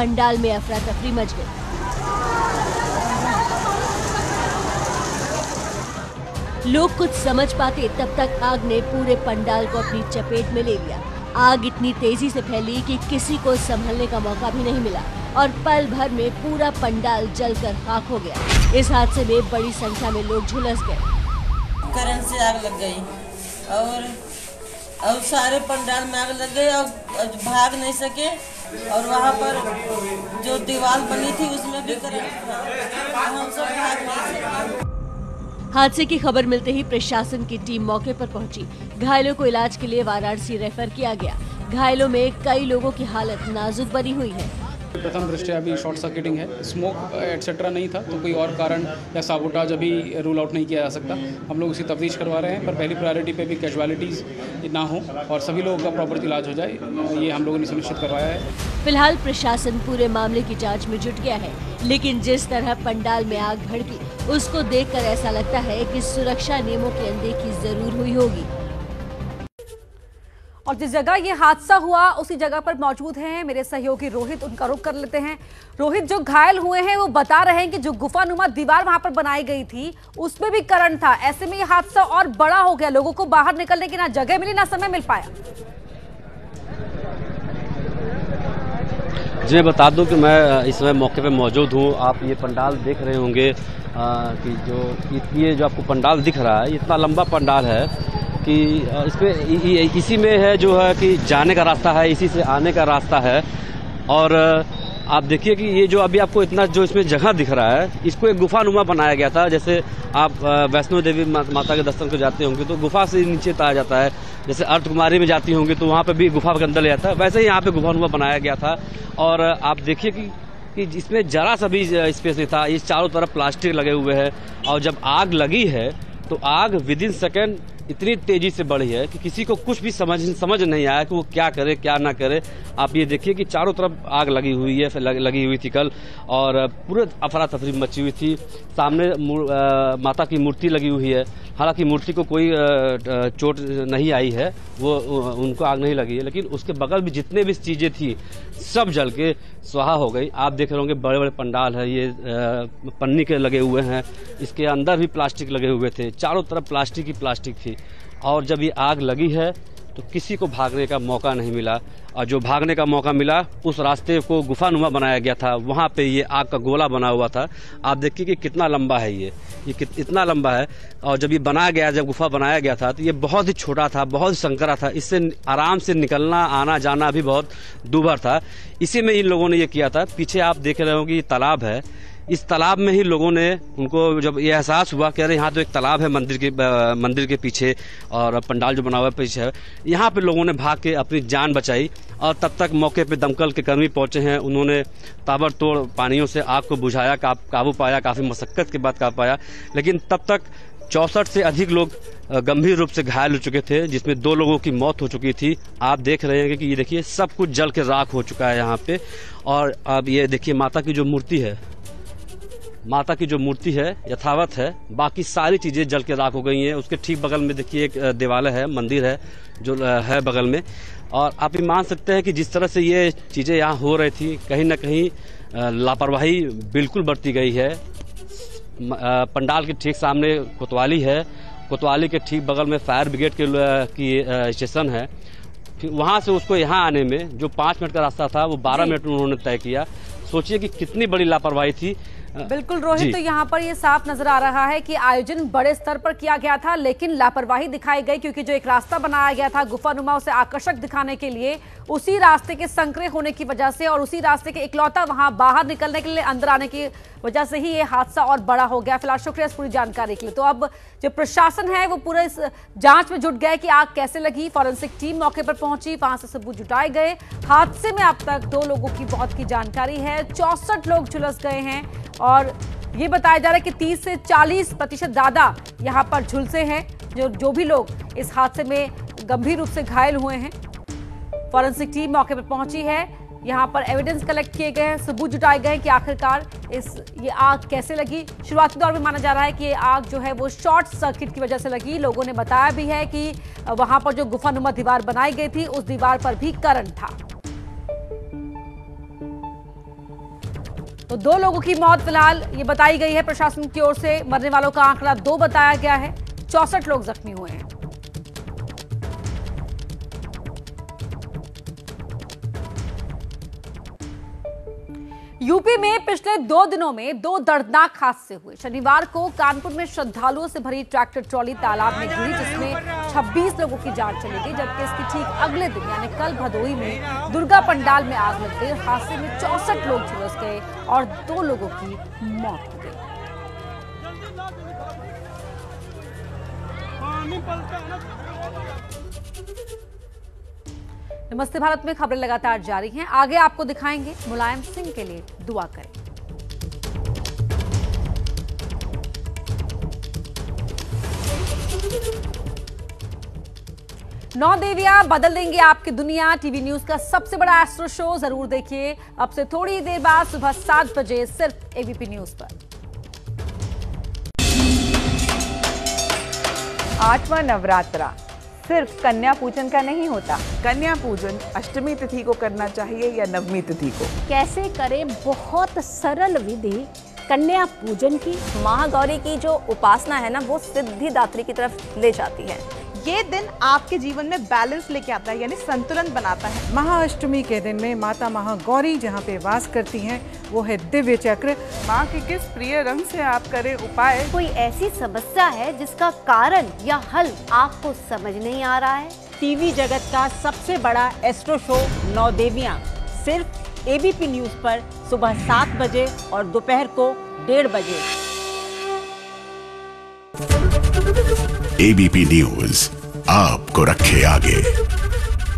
पंडाल में अफरा तफरी मच गई। लोग कुछ समझ पाते तब तक आग ने पूरे पंडाल को अपनी चपेट में ले लिया। आग इतनी तेज़ी से फैली कि किसी को संभलने का मौका भी नहीं मिला और पल भर में पूरा पंडाल जलकर खाक हो गया। इस हादसे में बड़ी संख्या में लोग झुलस गए। करंट से आग लग गई और और सारे पंडाल में आग लग गई और भाग नहीं सके। और वहाँ पर जो दीवार बनी थी, उसमें भी हादसे की खबर मिलते ही प्रशासन की टीम मौके पर पहुँची। घायलों को इलाज के लिए वाराणसी रेफर किया गया। घायलों में कई लोगों की हालत नाजुक बनी हुई है। प्रथम दृष्टया अभी शॉर्ट सर्किटिंग है। स्मोक एटसेट्रा नहीं था तो कोई और कारण या साबोटाज अभी रूल आउट नहीं किया जा सकता। हम लोग उसी तफ्तीश करवा रहे हैं, पर पहली प्रायोरिटी पे भी कैजुअलिटीज़ ना हो और सभी लोगों का प्रॉपर इलाज हो जाए, ये हम लोगों ने सुनिश्चित करवाया है। फ़िलहाल प्रशासन पूरे मामले की जाँच में जुट गया है, लेकिन जिस तरह पंडाल में आग भड़की, उसको देखकर ऐसा लगता है कि सुरक्षा नियमों की अनदेखी ज़रूर हुई होगी। और जिस जगह ये हादसा हुआ, उसी जगह पर मौजूद हैं मेरे सहयोगी रोहित, उनका रुख कर लेते हैं। रोहित, जो घायल हुए हैं, वो बता रहे हैं कि जो गुफानुमा दीवार वहाँ पर बनाई गई थी, उसमें भी करंट था। ऐसे में ये हादसा और बड़ा हो गया। लोगों को बाहर निकलने की ना जगह मिली, ना समय मिल पाया। जी, बता दूँ कि मैं इस समय मौके पे मौजूद हूँ। आप ये पंडाल देख रहे होंगे कि जो, ये जो आपको पंडाल दिख रहा है इतना लंबा पंडाल है कि आ, इसमें इ- इ- इसी में है जो है कि जाने का रास्ता है इसी से आने का रास्ता है। और आप देखिए कि ये जो अभी आपको इतना जो इसमें जगह दिख रहा है इसको एक गुफा नुमा बनाया गया था। जैसे आप वैष्णो देवी माता के दर्शन को जाते होंगे तो गुफा से नीचे ताया जाता है। जैसे अर्थ कुमारी में जाती होंगी तो वहाँ पर भी गुफा के अंदर ले जाता है। वैसे ही यहाँ पे गुफानुमा बनाया गया था। और आप देखिए कि कि इसमें जरा सा भी स्पेस नहीं था। इस चारों तरफ़ प्लास्टिक लगे हुए हैं। और जब आग लगी है तो आग विद इन सेकेंड इतनी तेज़ी से बढ़ी है कि किसी को कुछ भी समझ समझ नहीं आया कि वो क्या करे क्या ना करे। आप ये देखिए कि चारों तरफ़ आग लगी हुई है लग, लगी हुई थी कल और पूरे अफरा तफरी मची हुई थी। सामने आ, माता की मूर्ति लगी हुई है। हालाँकि मूर्ति को कोई चोट नहीं आई है, वो उनको आग नहीं लगी है, लेकिन उसके बगल में जितने भी चीज़ें थी, सब जल के स्वाहा हो गई। आप देख रहे होंगे बड़े बड़े पंडाल है, ये पन्नी के लगे हुए हैं, इसके अंदर भी प्लास्टिक लगे हुए थे, चारों तरफ़ प्लास्टिक ही प्लास्टिक थी। और जब ये आग लगी है तो किसी को भागने का मौका नहीं मिला। और जो भागने का मौका मिला, उस रास्ते को गुफानुमा बनाया गया था। वहाँ पे ये आग का गोला बना हुआ था। आप देखिए कि कितना लंबा है ये। ये इतना लंबा है। और जब ये बनाया गया, जब गुफा बनाया गया था तो ये बहुत ही छोटा था, बहुत ही संकरा था। इससे आराम से निकलना, आना जाना भी बहुत दूभर था। इसी में इन लोगों ने ये किया था। पीछे आप देख रहे हो कि तालाब है। इस तालाब में ही लोगों ने उनको जब ये एहसास हुआ कि अरे यहाँ तो एक तालाब है मंदिर के मंदिर के पीछे और पंडाल जो बना हुआ है पीछे है यहाँ पे लोगों ने भाग के अपनी जान बचाई और तब तक मौके पे दमकल के कर्मी पहुँचे हैं। उन्होंने ताबड़तोड़ पानियों से आग को बुझाया का, काबू पाया काफ़ी मशक्कत के बाद काबू पाया। लेकिन तब तक चौसठ से अधिक लोग गंभीर रूप से घायल हो चुके थे जिसमें दो लोगों की मौत हो चुकी थी। आप देख रहे हैं कि ये देखिए सब कुछ जल के राख हो चुका है यहाँ पे। और अब ये देखिए माता की जो मूर्ति है माता की जो मूर्ति है यथावत है बाकी सारी चीज़ें जल के राख हो गई हैं। उसके ठीक बगल में देखिए एक देवालय है मंदिर है जो है बगल में। और आप ये मान सकते हैं कि जिस तरह से ये चीज़ें यहाँ हो रही थी कहीं ना कहीं लापरवाही बिल्कुल बरती गई है। पंडाल के ठीक सामने कोतवाली है। कोतवाली के ठीक बगल में फायर ब्रिगेड के की स्टेशन है। फिर वहाँ से उसको यहाँ आने में जो पाँच मिनट का रास्ता था वो बारह मिनट उन्होंने तय किया। सोचिए कि कितनी बड़ी लापरवाही थी। बिल्कुल रोहित तो यहाँ पर ये साफ़ नज़र आ रहा है कि आयोजन बड़े स्तर पर किया गया था लेकिन लापरवाही दिखाई गई क्योंकि जो एक रास्ता बनाया गया था गुफा नुमा उसे आकर्षक दिखाने के लिए उसी रास्ते के संकरे होने की वजह से और उसी रास्ते के इकलौता वहाँ बाहर निकलने के लिए अंदर आने की वजह से ही ये हादसा और बड़ा हो गया। फ़िलहाल शुक्रिया इस पूरी जानकारी के लिए। तो अब जो प्रशासन है, वो पूरे इस जाँच में जुट गया कि आग कैसे लगी। फॉरेंसिक टीम मौके पर पहुँची, वहाँ से सबूत जुटाए गए। हादसे में अब तक दो लोगों की मौत की जानकारी है। चौसठ लोग झुलस गए हैं और ये बताया जा रहा है कि 30 से 40 प्रतिशत ज़्यादा यहाँ पर झुलसे हैं। जो जो भी लोग इस हादसे में गंभीर रूप से घायल हुए हैं। फॉरेंसिक टीम मौके पर पहुँची है। यहाँ पर एविडेंस कलेक्ट किए गए हैं, सबूत जुटाए गए हैं कि आखिरकार इस, ये आग कैसे लगी। शुरुआती दौर में माना जा रहा है कि ये आग जो है वो शॉर्ट सर्किट की वजह से लगी। लोगों ने बताया भी है कि वहाँ पर जो गुफानुमा दीवार बनाई गई थी, उस दीवार पर भी करंट था। तो दो लोगों की मौत फ़िलहाल ये बताई गई है। प्रशासन की ओर से मरने वालों का आंकड़ा दो बताया गया है। चौसठ लोग जख्मी हुए हैं। यूपी में पिछले दो दिनों में दो दर्दनाक हादसे हुए। शनिवार को कानपुर में श्रद्धालुओं से भरी ट्रैक्टर ट्रॉली तालाब में गिरी जिसमें 26 लोगों की जान चली गई, जबकि इसके ठीक अगले दिन, यानी कल भदोई में दुर्गा पंडाल में आग लग गई। हादसे में चौसठ लोग झुलस गए और दो लोगों की मौत हो गई। नमस्ते भारत में खबरें लगातार जारी हैं। आगे आपको दिखाएँगे। मुलायम सिंह के लिए दुआ करें। नौ देवियाँ बदल देंगे आपकी दुनिया। टीवी न्यूज़ का सबसे बड़ा एस्ट्रो शो ज़रूर देखिए। अब से थोड़ी देर बाद सुबह सात बजे सिर्फ़ एबीपी न्यूज़ पर। आठवां नवरात्रा। सिर्फ़ कन्या पूजन का नहीं होता। कन्या पूजन अष्टमी तिथि को करना चाहिए या नवमी तिथि को? कैसे करें बहुत सरल विधि कन्या पूजन की। महागौरी की जो उपासना है ना वो सिद्धिदात्री की तरफ़ ले जाती है। ये दिन आपके जीवन में बैलेंस लेके आता है यानी संतुलन बनाता है। महाअष्टमी के दिन में माता महागौरी जहाँ पे वास करती हैं वो है दिव्य चक्र। माँ के किस प्रिय रंग से आप करें उपाय? कोई ऐसी समस्या है जिसका कारण या हल आपको समझ नहीं आ रहा है? टीवी जगत का सबसे बड़ा एस्ट्रो शो नौ देवियाँ सिर्फ़ एबीपी न्यूज़ पर सुबह सात बजे और दोपहर को डेढ़ बजे। एबीपी न्यूज़ आपको रखे आगे।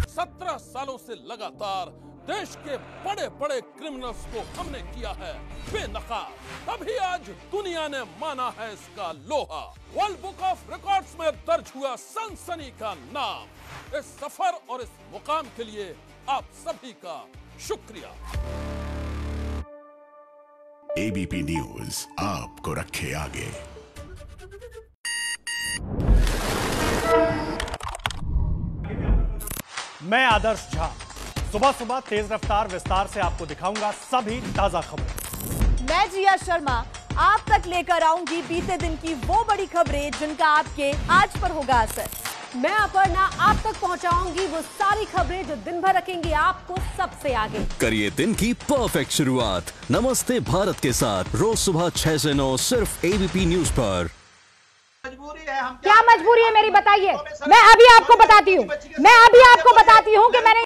सत्रह सालों से लगातार देश के बड़े बड़े क्रिमिनल्स को हमने किया है बेनकाब तभी आज दुनिया ने माना है इसका लोहा। वर्ल्ड बुक ऑफ़ रिकॉर्ड्स में दर्ज हुआ सनसनी का नाम। इस सफ़र और इस मुकाम के लिए आप सभी का शुक्रिया। एबीपी न्यूज़ आपको रखे आगे। मैं आदर्श झा। सुबह सुबह तेज रफ्तार विस्तार से आपको दिखाऊँगा सभी ताज़ा खबरें। मैं जिया शर्मा आप तक लेकर आऊँगी बीते दिन की वो बड़ी खबरें जिनका आपके आज पर होगा असर। मैं अपर्णा आप तक पहुंचाऊँगी वो सारी खबरें जो दिन भर रखेंगी आपको सबसे आगे। करिए दिन की परफेक्ट शुरुआत। नमस्ते भारत के साथ। रोज सुबह छह से नौ सिर्फ़ एबीपी न्यूज़ पर। क्या मजबूरी है मेरी बताइए? मैं अभी आपको बताती हूँ। मैं अभी आपको बताती हूँ कि मैंने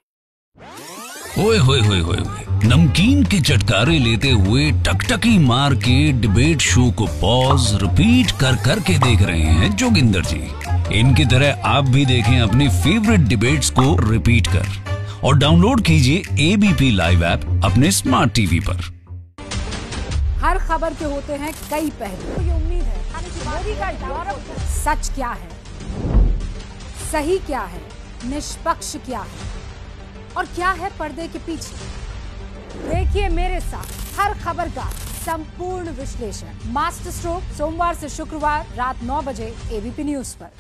ओए होए होए होए नमकीन के चटकारे लेते हुए टकटकी मार के डिबेट शो को पॉज रिपीट कर कर के देख रहे हैं जोगिंदर जी। इनकी तरह आप भी देखें अपनी फेवरेट डिबेट्स को रिपीट कर। और डाउनलोड कीजिए एबीपी लाइव ऐप अपने स्मार्ट टीवी पर। हर खबर के होते हैं कई पहलू। ये उम्मीद है मोदी का सच क्या है? सही क्या है? निष्पक्ष क्या है? और क्या है पर्दे के पीछे? देखिए मेरे साथ हर खबर का संपूर्ण विश्लेषण। मास्टर स्ट्रोक, सोमवार से शुक्रवार रात 9 बजे एबीपी न्यूज़ पर।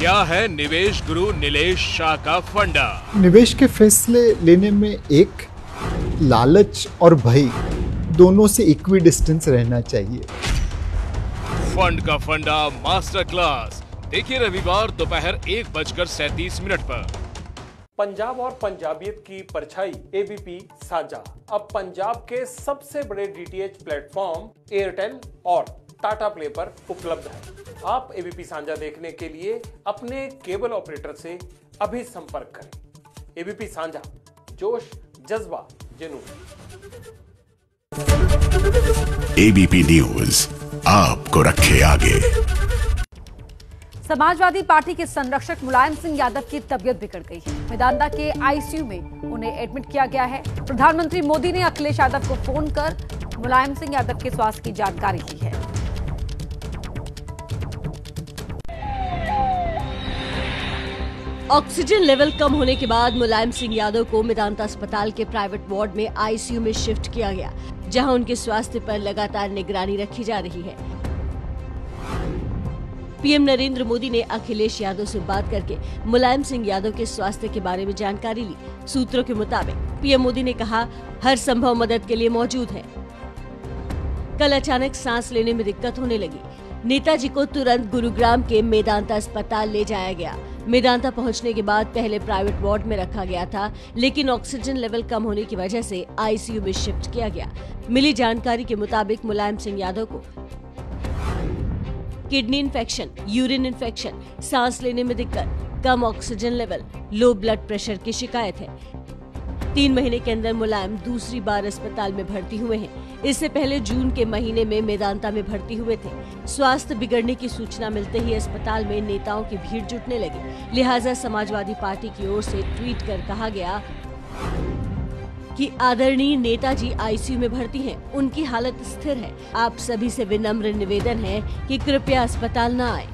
क्या है निवेश गुरु नीलेश शाह का फंडा? निवेश के फैसले लेने में एक लालच और भय दोनों से इक्वी डिस्टेंस रहना चाहिए। फंड का फंडा मास्टर क्लास। देखिए रविवार दोपहर एक बजकर सैतीस मिनट पर। पंजाब और पंजाबियत की परछाई एबीपी साझा। अब पंजाब के सबसे बड़े डीटीएच प्लेटफॉर्म एयरटेल और टाटा प्ले पर उपलब्ध है। आप एबीपी साझा देखने के लिए अपने केबल ऑपरेटर से अभी संपर्क करें। एबीपी साझा जोश जज्बा जुनून। एबीपी न्यूज़ आपको रखे आगे। समाजवादी पार्टी के संरक्षक मुलायम सिंह यादव की तबियत बिगड़ गई है। मेदांता के आईसीयू में उन्हें एडमिट किया गया है। प्रधानमंत्री मोदी ने अखिलेश यादव को फ़ोन कर मुलायम सिंह यादव के स्वास्थ्य की जानकारी दी है। ऑक्सीजन लेवल कम होने के बाद मुलायम सिंह यादव को मेदांता अस्पताल के प्राइवेट वार्ड में आईसीयू में शिफ्ट किया गया, जहाँ उनके स्वास्थ्य पर लगातार निगरानी रखी जा रही है। पीएम नरेंद्र मोदी ने अखिलेश यादव से बात करके मुलायम सिंह यादव के स्वास्थ्य के बारे में जानकारी ली। सूत्रों के मुताबिक, पीएम मोदी ने कहा, हर संभव मदद के लिए मौजूद है। कल अचानक सांस लेने में दिक्कत होने लगी। नेताजी को तुरंत गुरुग्राम के मेदांता अस्पताल ले जाया गया। मेदांता पहुँचने के बाद पहले प्राइवेट वार्ड में रखा गया था, लेकिन ऑक्सीजन लेवल कम होने की वजह से आईसीयू में शिफ्ट किया गया। मिली जानकारी के मुताबिक मुलायम सिंह यादव को किडनी इन्फेक्शन, यूरिन इन्फेक्शन, सांस लेने में दिक्कत, कम oxygen level, low blood pressure की शिकायत है। तीन महीने के अंदर मुलायम दूसरी बार अस्पताल में भर्ती हुए हैं। इससे पहले जून के महीने में मेदांता में भर्ती हुए थे। स्वास्थ्य बिगड़ने की सूचना मिलते ही अस्पताल में नेताओं की भीड़ जुटने लगी। लिहाजा समाजवादी पार्टी की ओर से ट्वीट कर कहा गया कि आदरणीय नेताजी आईसीयू में भर्ती हैं। उनकी हालत स्थिर है। आप सभी से विनम्र निवेदन है कि कृपया अस्पताल न आए।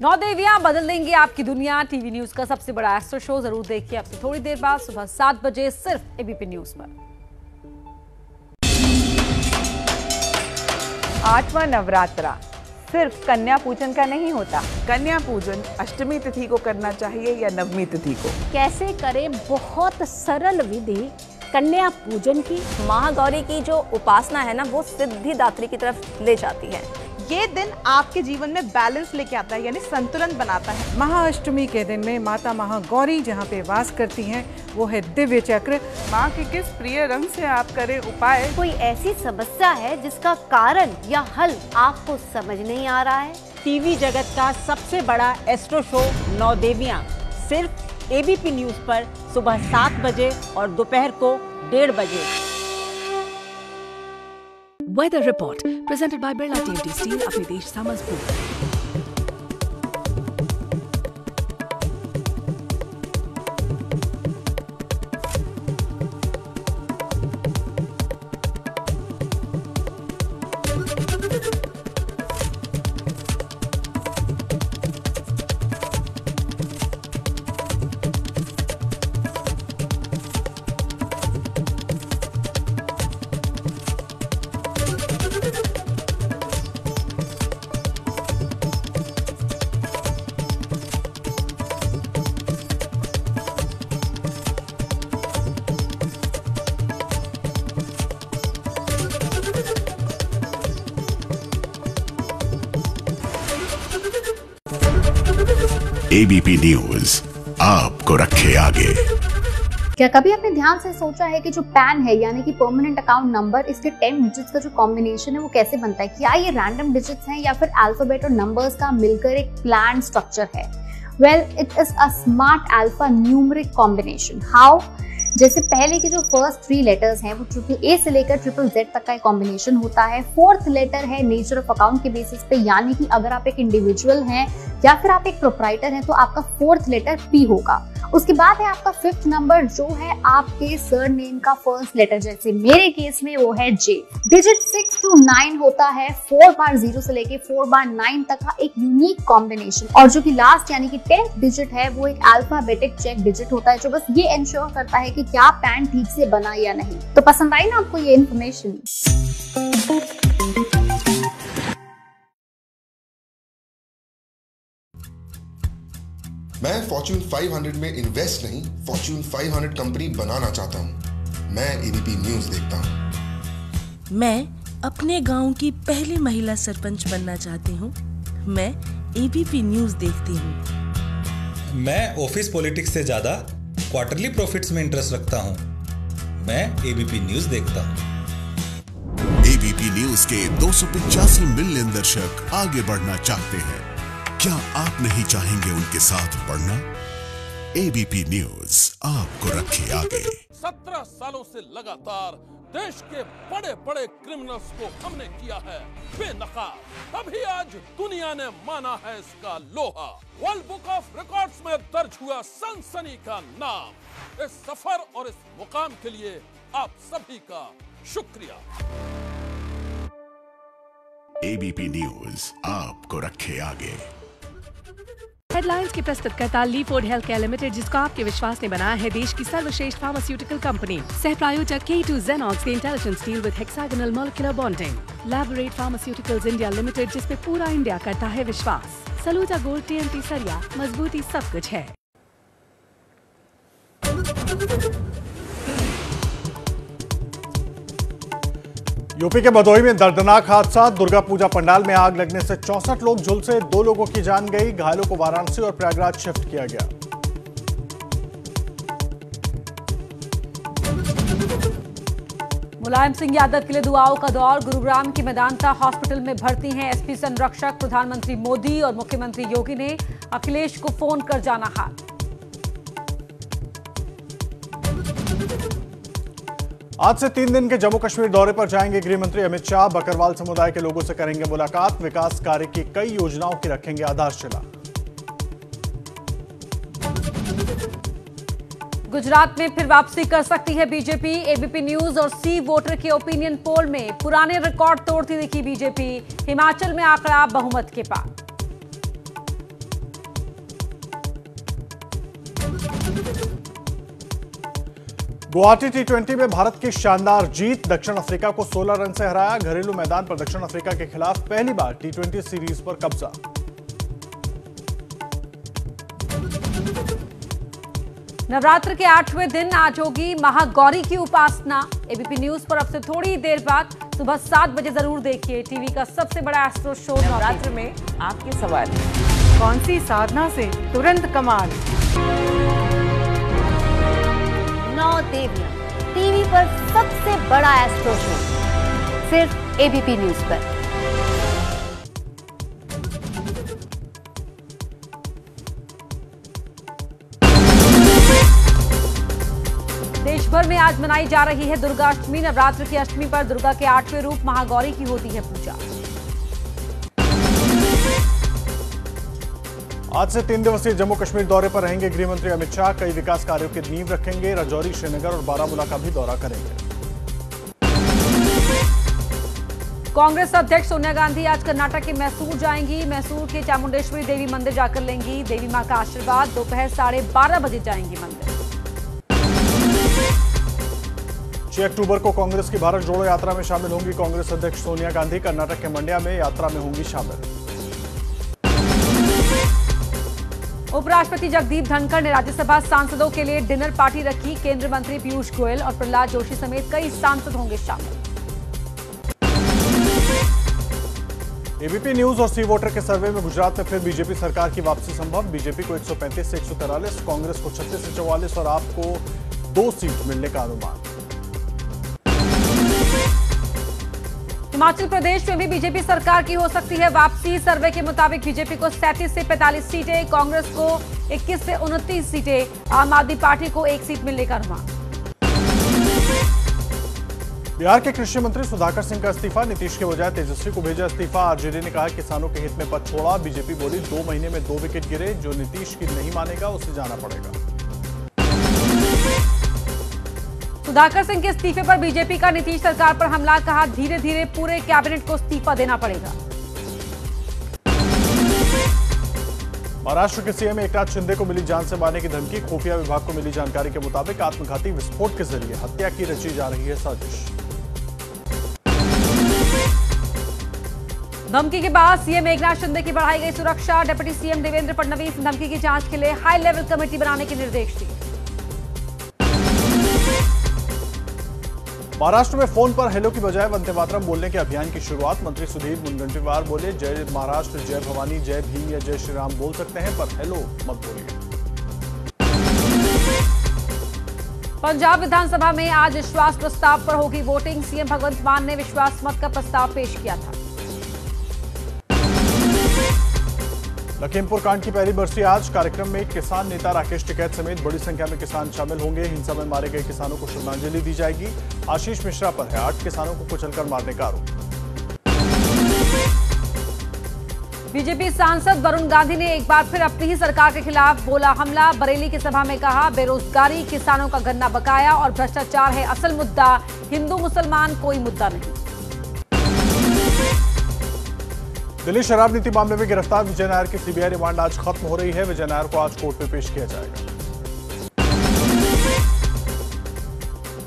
नौ देवियाँ बदल देंगी आपकी दुनिया। टीवी न्यूज़ का सबसे बड़ा एस्ट्रो शो ज़रूर देखिए आपसे थोड़ी देर बाद सुबह सात बजे सिर्फ़ एबीपी न्यूज़ पर। आठवां नवरात्रा सिर्फ़ कन्या पूजन का नहीं होता। कन्या पूजन अष्टमी तिथि को करना चाहिए या नवमी तिथि को? कैसे करें बहुत सरल विधि कन्या पूजन की। महागौरी की जो उपासना है ना वो सिद्धिदात्री की तरफ़ ले जाती है। ये दिन आपके जीवन में बैलेंस लेके आता है यानी संतुलन बनाता है। महाअष्टमी के दिन में माता महागौरी जहाँ पे वास करती हैं वो है दिव्य चक्र। माँ के किस प्रिय रंग से आप करें उपाय? कोई ऐसी समस्या है जिसका कारण या हल आपको समझ नहीं आ रहा है? टीवी जगत का सबसे बड़ा एस्ट्रो शो नौ देवियाँ सिर्फ़ एबीपी न्यूज़ पर सुबह सात बजे और दोपहर को डेढ़ बजे। Weather Report presented by Birla TMT Steel, Apnidesh Samaspoor. ABP news आपको रखे आगे। क्या कभी आपने ध्यान से सोचा है कि जो पैन है, यानी कि परमानेंट अकाउंट नंबर इसके टेन डिजिट्स का जो कॉम्बिनेशन है, वो कैसे बनता है? क्या ये रैंडम डिजिट्स हैं या फिर अल्फ़ाबेट और नंबर्स का मिलकर एक प्लान स्ट्रक्चर है? Well it is a smart alpha numeric combination how जैसे पहले के जो फ़र्स्ट थ्री लेटर्स हैं, वो ट्रिपल ए से लेकर ट्रिपल जेड तक का एक कॉम्बिनेशन होता है। फोर्थ लेटर है नेचर ऑफ़ अकाउंट के बेसिस पे, यानी कि अगर आप एक इंडिविजुअल हैं या फिर आप एक प्रोपराइटर हैं तो आपका फोर्थ लेटर पी होगा। उसके बाद है आपका फिफ्थ नंबर जो है आपके सर नेम का फ़र्स्ट लेटर जैसे मेरे केस में वो है J digit six two nine होता है फोर बार ज़ीरो से लेके फोर बार नाइन तक का एक यूनिक कॉम्बिनेशन और जो कि लास्ट यानी कि टेंथ डिजिट है, वो एक अल्फाबेटिक चेक डिजिट होता है, जो बस ये इंश्योर करता है कि क्या पैंट ठीक से बना या नहीं। तो पसंद आई ना आपको ये इन्फॉर्मेशन मैं फॉर्च्यून 500 में इन्वेस्ट नहीं फॉर्च्यून 500 कंपनी बनाना चाहता हूँ। मैं एबीपी न्यूज़ देखता हूँ। मैं अपने गाँव की पहली महिला सरपंच बनना चाहती हूँ। मैं एबीपी न्यूज़ देखती हूँ। मैं ऑफ़िस पॉलिटिक्स से ज़्यादा क्वार्टरली प्रॉफिट्स में इंटरेस्ट रखता हूँ। मैं एबीपी न्यूज़ देखता हूँ। एबीपी न्यूज़ के दो सौ पचासी मिलियन दर्शक आगे बढ़ना चाहते हैं। क्या आप नहीं चाहेंगे उनके साथ बढ़ना? एबीपी न्यूज़ आपको रखे आगे। सत्रह सालों से लगातार देश के बड़े बड़े क्रिमिनल्स को हमने किया है। बेनकाब, तभी आज दुनिया ने माना है इसका लोहा। वर्ल्ड बुक ऑफ़ रिकॉर्ड्स में दर्ज हुआ सनसनी का नाम। इस सफ़र और इस मुकाम के लिए आप सभी का शुक्रिया। एबीपी न्यूज़ आपको रखे आगे। हेडलाइंस की प्रस्तुतकर्ता लीफोर्ड हेल्थ केयर लिमिटेड जिसको आपके विश्वास ने बनाया है, देश की सर्वश्रेष्ठ फार्मास्यूटिकल कंपनी सह प्रायोजक के टू जेनॉक्स के intelligence deal with hexagonal molecular bonding Laborate pharmaceuticals India limited जिसपे पूरा इंडिया करता है विश्वास। सलूजा गोल्ड टीएमटी सरिया मजबूती सब कुछ है। यूपी के भदोही में दर्दनाक हादसा। दुर्गा पूजा पंडाल में आग लगने से चौसठ लोग झुलसे, दो लोगों की जान गई, घायलों को वाराणसी और प्रयागराज शिफ्ट किया गया। मुलायम सिंह यादव के लिए दुआओं का दौर। गुरुग्राम की मैदानता हॉस्पिटल में भर्ती हैं एसपी संरक्षक, प्रधानमंत्री मोदी और मुख्यमंत्री योगी ने। अखिलेश को फ़ोन कर जाना हाथ आज से तीन दिन के जम्मू कश्मीर दौरे पर जाएँगे गृह मंत्री अमित शाह। बकरवाल समुदाय के लोगों से करेंगे मुलाकात। विकास कार्य की कई योजनाओं की रखेंगे आधारशिला। गुजरात में फिर वापसी कर सकती है बीजेपी। एबीपी न्यूज़ और सी वोटर के ओपिनियन पोल में पुराने रिकॉर्ड तोड़ती दिखी बीजेपी। हिमाचल में आंकड़ा बहुमत के पार। गुवाहाटी टी ट्वेंटी में भारत की शानदार जीत दक्षिण अफ्रीका को 16 रन से हराया घरेलू मैदान पर दक्षिण अफ्रीका के खिलाफ पहली बार टी ट्वेंटी सीरीज़ पर कब्जा। नवरात्र के आठवें दिन आज होगी महागौरी की उपासना। एबीपी न्यूज़ पर अब से थोड़ी देर बाद सुबह सात बजे ज़रूर देखिए टीवी का सबसे बड़ा एस्ट्रो शो नवरात्र में आपके सवाल। कौन सी साधना से तुरंत कमाल? देवियाँ। टीवी पर सबसे बड़ा एस्ट्रो शो सिर्फ़ एबीपी न्यूज़ पर। देश भर में आज मनाई जा रही है दुर्गा अष्टमी नवरात्र की अष्टमी पर दुर्गा के आठवें रूप महागौरी की होती है पूजा। आज से तीन दिवसीय जम्मू कश्मीर दौरे पर रहेंगे गृहमंत्री अमित शाह। कई विकास कार्यों की नींव रखेंगे। राजौरी श्रीनगर और बारामूला का भी दौरा करेंगे। कांग्रेस अध्यक्ष सोनिया गांधी आज कर्नाटक के मैसूर जाएँगी। मैसूर के चामुंडेश्वरी देवी मंदिर जाकर लेंगी। देवी माँ का आशीर्वाद। दोपहर साढ़े बारह बजे जाएँगी मंदिर। छह अक्टूबर को कांग्रेस की भारत जोड़ो यात्रा में शामिल होंगी कांग्रेस अध्यक्ष सोनिया गांधी। कर्नाटक के मंड्या में यात्रा में होंगी शामिल। उपराष्ट्रपति जगदीप धनखड़ ने राज्यसभा सांसदों के लिए डिनर पार्टी रखी। केंद्रीय मंत्री पीयूष गोयल और प्रहलाद जोशी समेत कई सांसद होंगे शामिल। एबीपी न्यूज़ और सी वोटर के सर्वे में गुजरात में फिर बीजेपी सरकार की वापसी संभव। बीजेपी को 135 से 143, कांग्रेस को 36 से 44 और आपको दो सीट मिलने का अनुमान। हिमाचल प्रदेश में भी बीजेपी सरकार की हो सकती है वापसी। सर्वे के मुताबिक बीजेपी को 37 से 45 सीटें, कांग्रेस को 21 से 29 सीटें, आम आदमी पार्टी को एक सीट मिलने का अनुमान। बिहार के कृषि मंत्री सुधाकर सिंह का इस्तीफा, नीतीश के बजाय तेजस्वी को भेजा इस्तीफा। आरजेडी ने कहा किसानों के हित में पद छोड़ा। बीजेपी बोली, दो महीने में दो विकेट गिरे, जो नीतीश की नहीं मानेगा, उसे जाना पड़ेगा। सुधाकर सिंह के इस्तीफे पर बीजेपी का नीतीश सरकार पर हमला कहा धीरे धीरे पूरे कैबिनेट को इस्तीफा देना पड़ेगा। महाराष्ट्र के सीएम एकनाथ शिंदे को मिली जान से मारने की धमकी खुफिया विभाग को मिली जानकारी के मुताबिक आत्मघाती विस्फोट के ज़रिए हत्या की रची जा रही है साजिश। धमकी के बाद सीएम एकनाथ शिंदे की बढ़ाई गई सुरक्षा डिप्टी सीएम देवेंद्र फडणवीस ने धमकी की जाँच के लिए हाई लेवल कमेटी बनाने के निर्देश दिए। महाराष्ट्र में फ़ोन पर हेलो की बजाय वंदे मातरम बोलने के अभियान की शुरुआत। मंत्री सुधीर मुनगंटीवार बोले, जय महाराष्ट्र, जय भवानी, जय भीम या जय श्री राम बोल सकते हैं, पर हेलो मत बोलिए पंजाब विधानसभा में आज विश्वास प्रस्ताव पर होगी वोटिंग। सीएम भगवंत मान ने विश्वास मत का प्रस्ताव पेश किया था। लखीमपुर कांड की पहली बरसी आज। कार्यक्रम में किसान नेता राकेश टिकैत समेत बड़ी संख्या में किसान शामिल होंगे। हिंसा में मारे गए किसानों को श्रद्धांजलि दी जाएगी। आशीष मिश्रा पर है आठ। किसानों को कुचलकर मारने का आरोप। बीजेपी सांसद वरुण गांधी ने एक बार फिर अपनी ही सरकार के खिलाफ बोला हमला। बरेली की सभा में कहा, बेरोजगारी, किसानों का गन्ना बकाया और भ्रष्टाचार है असल मुद्दा। हिंदू मुसलमान कोई मुद्दा नहीं। दिल्ली शराब नीति मामले में गिरफ़्तार विजय नायर की सीबीआई रिमांड आज खत्म हो रही है। विजय नायर को आज कोर्ट में पेश किया जाएगा।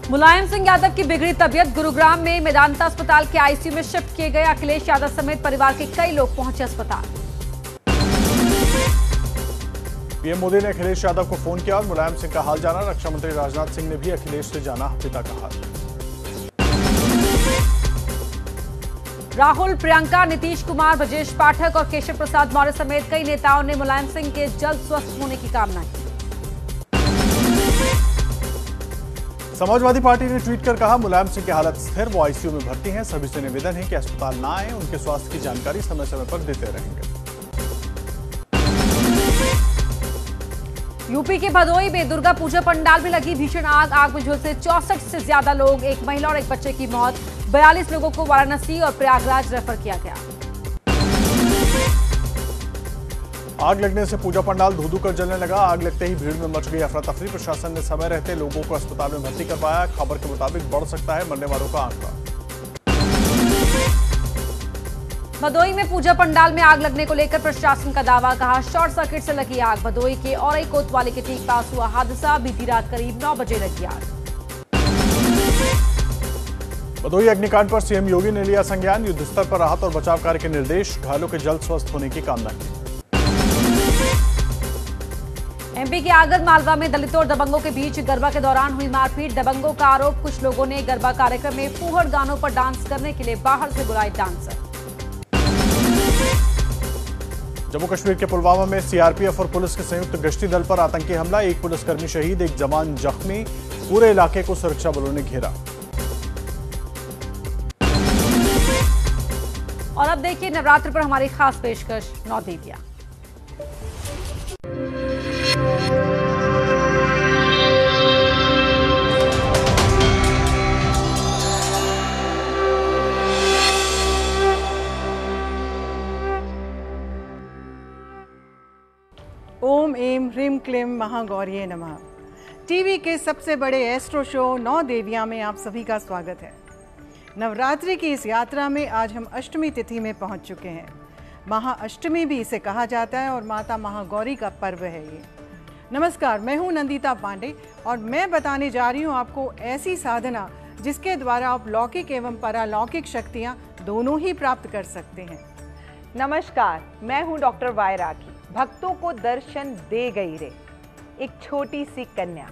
मुलायम सिंह यादव की बिगड़ी तबियत। गुरुग्राम में मेदांता अस्पताल के आईसीयू में शिफ्ट किए गए अखिलेश यादव समेत परिवार के कई लोग पहुँचे अस्पताल। पीएम मोदी ने अखिलेश यादव को फ़ोन किया और मुलायम सिंह का हाल जाना। रक्षा मंत्री राजनाथ सिंह ने भी अखिलेश से जाना पिता का हाल। राहुल प्रियंका नीतीश कुमार ब्रजेश पाठक और केशव प्रसाद मौर्य समेत कई नेताओं ने मुलायम सिंह के जल्द स्वस्थ होने की कामना की। समाजवादी पार्टी ने ट्वीट कर कहा मुलायम सिंह की हालत स्थिर वो आईसीयू में भर्ती हैं। सभी से निवेदन है कि अस्पताल ना आए उनके स्वास्थ्य की जानकारी समय समय पर देते रहेंगे। यूपी के भदोई में दुर्गा पूजा पंडाल में लगी भीषण आग। आग में झुलसे चौसठ से ज़्यादा लोग एक महिला और एक बच्चे की मौत। बयालीस लोगों को वाराणसी और प्रयागराज रेफर किया गया। आग लगने से पूजा पंडाल धू कर जलने लगा। आग लगते ही भीड़ में मच गई अफरा तफरी प्रशासन ने समय रहते लोगों को अस्पताल में भर्ती करवाया। खबर के मुताबिक बढ़ सकता है मरने वालों का आंकड़ा। भदोई में पूजा पंडाल में आग लगने को लेकर प्रशासन का दावा कहा शॉर्ट सर्किट से लगी आग। भदोई के और एक कोतवाली के ठीक पास हुआ हादसा। बीती रात करीब नौ बजे लगी आग। भदोई अग्निकांड पर सीएम योगी ने लिया संज्ञान युद्ध स्तर पर राहत और बचाव कार्य के निर्देश घायलों के जल्द स्वस्थ होने की कामना की। एमपी के आगर मालवा में दलितों और दबंगों के बीच गरबा के दौरान हुई मारपीट। दबंगों का आरोप कुछ लोगों ने गरबा कार्यक्रम में फूहड़ गानों पर डांस करने के लिए बाहर से बुलाए डांसर। जम्मू कश्मीर के पुलवामा में सीआरपीएफ और पुलिस के संयुक्त गश्ती दल पर आतंकी हमला एक पुलिसकर्मी शहीद एक जवान जख्मी। पूरे इलाके को सुरक्षा बलों ने घेरा। और अब देखिए नवरात्र पर हमारी खास पेशकश नौ देवियाँ ओम एम ह्रीम क्लीम महागौरी नमः। टीवी के सबसे बड़े एस्ट्रो शो नौ देवियाँ में आप सभी का स्वागत है। नवरात्रि की इस यात्रा में आज हम अष्टमी तिथि में पहुँच चुके हैं। महाअष्टमी भी इसे कहा जाता है और माता महागौरी का पर्व है ये। नमस्कार, मैं हूँ नंदिता पांडे और मैं बताने जा रही हूँ आपको ऐसी साधना जिसके द्वारा आप लौकिक एवं परालौकिक शक्तियाँ दोनों ही प्राप्त कर सकते हैं। नमस्कार, मैं हूँ डॉक्टर वाय राखी भक्तों को दर्शन दे गई रे। एक छोटी सी कन्या।